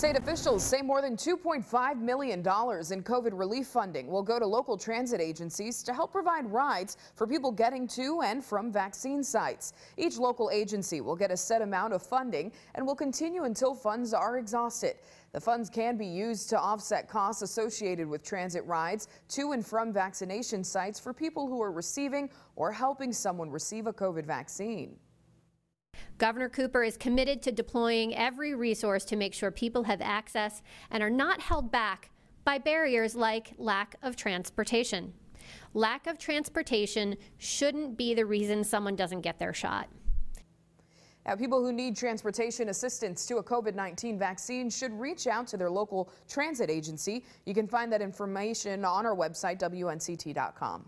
State officials say more than $2.5 million in COVID relief funding will go to local transit agencies to help provide rides for people getting to and from vaccine sites. Each local agency will get a set amount of funding and will continue until funds are exhausted. The funds can be used to offset costs associated with transit rides to and from vaccination sites for people who are receiving or helping someone receive a COVID vaccine. Governor Cooper is committed to deploying every resource to make sure people have access and are not held back by barriers like lack of transportation. Lack of transportation shouldn't be the reason someone doesn't get their shot. Now, people who need transportation assistance to a COVID-19 vaccine should reach out to their local transit agency. You can find that information on our website, WNCT.com.